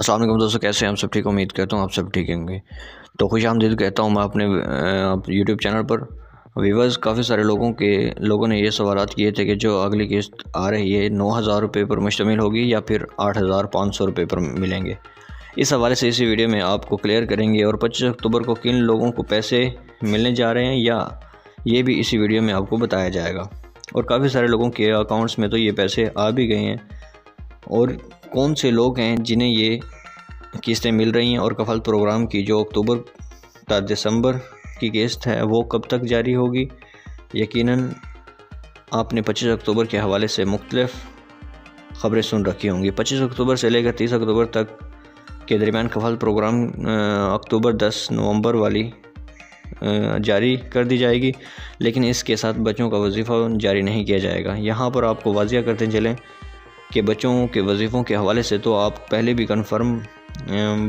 असल दोस्तों, कैसे हैं? हम सब ठीक? उम्मीद करता हूँ आप सब ठीक होंगे। तो खुश आमदीद कहता हूँ मैं अपने यूट्यूब चैनल पर। वीवर्स काफ़ी सारे लोगों के, लोगों ने ये सवाल किए थे कि जो अगली किस्त आ रही है, नौ हज़ार रुपये पर मुश्तमिल होगी या फिर आठ हज़ार पाँच सौ रुपये पर मिलेंगे। इस हवाले से इसी वीडियो में आपको क्लियर करेंगे और पच्चीस अक्टूबर को किन लोगों को पैसे मिलने जा रहे हैं या ये भी इसी वीडियो में आपको बताया जाएगा। और काफ़ी सारे लोगों के अकाउंट्स में तो ये पैसे आ भी गए हैं। और कौन से लोग हैं जिन्हें ये किस्तें मिल रही हैं और कफल प्रोग्राम की जो अक्टूबर का दिसंबर की किस्त है, वो कब तक जारी होगी? यकीनन आपने 25 अक्टूबर के हवाले से मुख्तलिफ़ ख़बरें सुन रखी होंगी। 25 अक्टूबर से लेकर 30 अक्टूबर तक के दरमियान कफल प्रोग्राम अक्टूबर 10 नवंबर वाली जारी कर दी जाएगी, लेकिन इसके साथ बच्चों का वजीफ़ा जारी नहीं किया जाएगा। यहाँ पर आपको वाजिया करते चलें। कि बच्चों के वजीफ़ों के हवाले से तो आप पहले भी कन्फर्म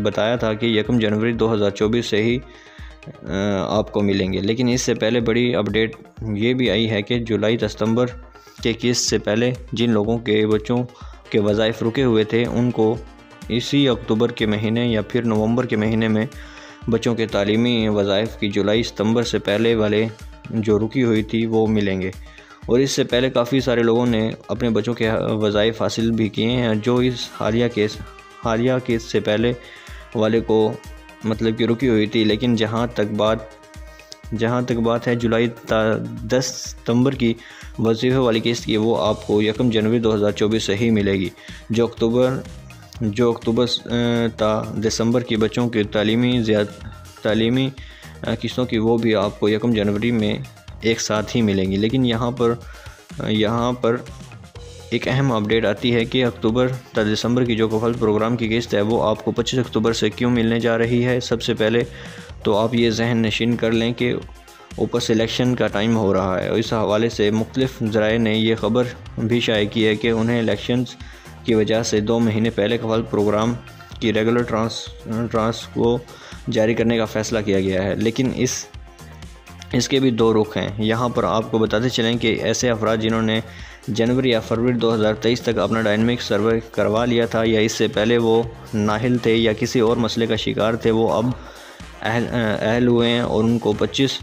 बताया था कि यकम जनवरी 2024 से ही आपको मिलेंगे। लेकिन इससे पहले बड़ी अपडेट ये भी आई है कि जुलाई सितंबर के किस्त से पहले जिन लोगों के बच्चों के वज़ाइफ रुके हुए थे, उनको इसी अक्टूबर के महीने या फिर नवंबर के महीने में बच्चों के तालीमी वज़ाइफ की जुलाई सितंबर से पहले वाले जो रुकी हुई थी वो मिलेंगे। और इससे पहले काफ़ी सारे लोगों ने अपने बच्चों के वज़ाइफ हासिल भी किए हैं, जो इस हालिया केस हालिया केस से पहले वाले को मतलब कि रुकी हुई थी। लेकिन जहाँ तक बात, जहाँ तक बात है, जुलाई दस सितंबर की वजीफ़े वाली किस्त की, वो आपको यकम जनवरी 2024 से ही मिलेगी। जो अक्टूबर जो अक्टूबर ता, दिसंबर की बच्चों की तालीमी तालीमी किस्तों की, वो भी आपको यकम जनवरी में एक साथ ही मिलेंगी। लेकिन यहाँ पर यहाँ पर एक अहम अपडेट आती है कि अक्टूबर तक दिसंबर की जो कफल प्रोग्राम की किस्त है, वो आपको 25 अक्टूबर से क्यों मिलने जा रही है? सबसे पहले तो आप ये जहन नशीन कर लें कि ऊपर सिलेक्शन का टाइम हो रहा है। इस हवाले से मुख्तलिफ़ ज़राए ने यह ख़बर भी शाये की है कि उन्हें इलेक्शन की वजह से दो महीने पहले कफल प्रोग्राम की रेगुलर ट्रांस ट्रांस को जारी करने का फ़ैसला किया गया है। लेकिन इस इसके भी दो रुख हैं। यहाँ पर आपको बताते चलें कि ऐसे अफराद जिन्होंने जनवरी या फरवरी 2023 तक अपना डायनमिक सर्वे करवा लिया था या इससे पहले वो नाहिल थे या किसी और मसले का शिकार थे, वो अब अहल अहल हुए हैं और उनको 25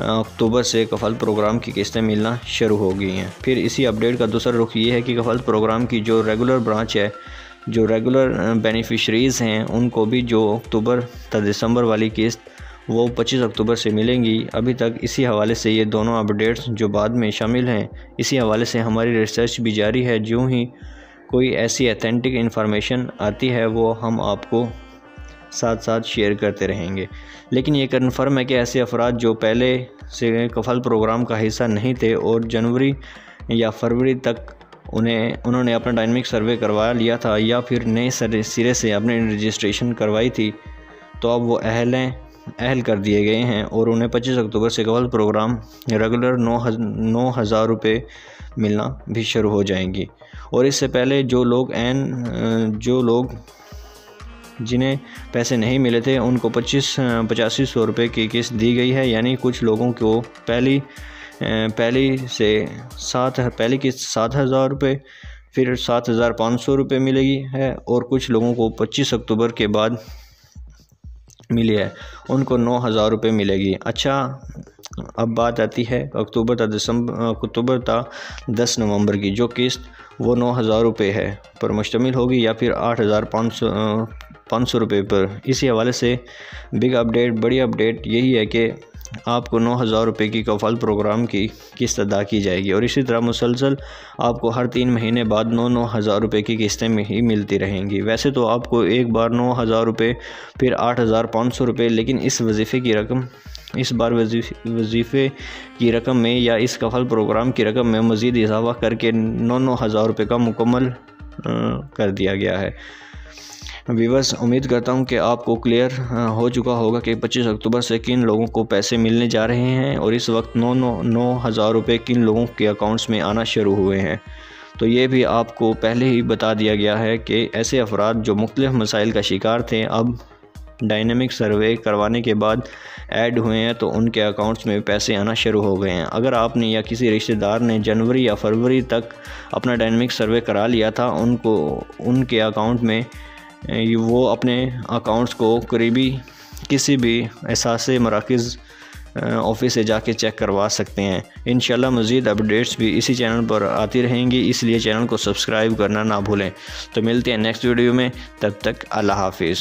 अक्टूबर से कफल प्रोग्राम की किस्तें मिलना शुरू हो गई हैं। फिर इसी अपडेट का दूसरा रुख ये है कि कफल प्रोग्राम की जो रेगुलर ब्रांच है, जो रेगुलर बेनिफिशरीज़ हैं, उनको भी जो अक्टूबर तक दिसंबर वाली किस्त वो 25 अक्टूबर से मिलेंगी। अभी तक इसी हवाले से ये दोनों अपडेट्स जो बाद में शामिल हैं, इसी हवाले से हमारी रिसर्च भी जारी है। जो ही कोई ऐसी अथेंटिक इन्फॉर्मेशन आती है, वो हम आपको साथ साथ शेयर करते रहेंगे। लेकिन ये कन्फर्म है कि ऐसे अफराद जो पहले से कफल प्रोग्राम का हिस्सा नहीं थे और जनवरी या फरवरी तक उन्हें, उन्होंने अपना डायनमिक सर्वे करवा लिया था या फिर नए सिरे से अपने रजिस्ट्रेशन करवाई थी तो अब वो अहल हैं। अहल कर दिए गए हैं और उन्हें 25 अक्टूबर से कबल प्रोग्राम रेगुलर नौ नौ हज़ार रुपये मिलना भी शुरू हो जाएँगी। और इससे पहले जो लोग एन जो लोग जिन्हें पैसे नहीं मिले थे, उनको पच्चीस पचासी सौ रुपये की किस्त दी गई है। यानी कुछ लोगों को पहली पहली से सात, पहली किस्त सात हज़ार रुपये फिर सात हज़ार पाँच सौ रुपये मिलेगी है। और कुछ लोगों को पच्चीस अक्टूबर के बाद मिली है, उनको नौ हज़ार रुपये मिलेगी। अच्छा अब बात आती है अक्टूबर तक दिसंबर अक्टूबर तक दस नवंबर की, जो किस्त वो नौ हज़ार रुपये है। पर मुश्तमिल होगी या फिर आठ हज़ार पाँच सौ पाँच सौ रुपये पर। इसी हवाले से बिग अपडेट बड़ी अपडेट यही है कि आपको नौ हज़ार रुपये की कफाल प्रोग्राम की किस्त अदा की जाएगी और इसी तरह मुसलसल आपको हर तीन महीने बाद नौ नौ हज़ार रुपये की किस्तें में ही मिलती रहेंगी। वैसे तो आपको एक बार नौ हज़ार रुपये फिर आठ हज़ार पाँच सौ रुपये लेकिन इस वजीफ़े की रकम, इस बार वजीफ़े की रकम में या इस कफल प्रोग्राम की रकम में मज़ीद इजाफा करके नौ नौ हज़ार रुपये का मुकम्मल कर दिया गया है। वीवर्स उम्मीद करता हूँ कि आपको क्लियर हो चुका होगा कि 25 अक्टूबर से किन लोगों को पैसे मिलने जा रहे हैं और इस वक्त नौ नौ नौ हज़ार रुपये किन लोगों के अकाउंट्स में आना शुरू हुए हैं। तो ये भी आपको पहले ही बता दिया गया है कि ऐसे अफराद जो मुख्तलिफ़ मसाइल का शिकार थे, अब डायनेमिक सर्वे करवाने के बाद ऐड हुए हैं तो उनके अकाउंट्स में पैसे आना शुरू हो गए हैं। अगर आपने या किसी रिश्तेदार ने जनवरी या फरवरी तक अपना डायनेमिक सर्वे करा लिया था, उनको, उनके अकाउंट में वो अपने अकाउंट्स को करीबी किसी भी एहसास मराकज़ ऑफ़िस से जाके चेक करवा सकते हैं। इन मज़ीद अपडेट्स भी इसी चैनल पर आती रहेंगी, इसलिए चैनल को सब्सक्राइब करना ना भूलें। तो मिलते हैं नेक्स्ट वीडियो में, तब तक अल्लाह हाफिज़।